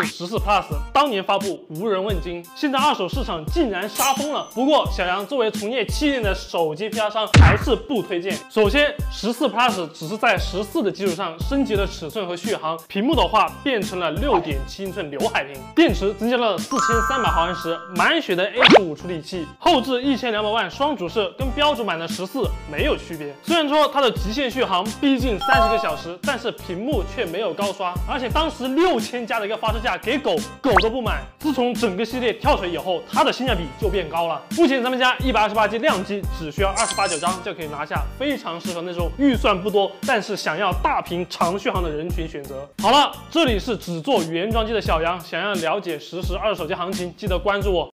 是十四 Plus 当年发布无人问津，现在二手市场竟然杀疯了。不过小杨作为从业七年的手机批发商，还是不推荐。首先，十四 Plus 只是在十四的基础上升级了尺寸和续航，屏幕的话变成了六点七英寸刘海屏，电池增加了四千三百毫安时，满血的 A 十五处理器，后置一千两百万双主摄，跟标准版的十四没有区别。虽然说它的极限续航逼近三十个小时，但是屏幕却没有高刷，而且当时六千加的一个发售价给狗狗都不买。自从整个系列跳水以后，它的性价比就变高了。目前咱们家一百二十八 G 亮机只需要二十八九张就可以拿下，非常适合那种预算不多但是想要大屏长续航的人群选择。好了，这里是只做原装机的小杨，想要了解实时二手机行情，记得关注我。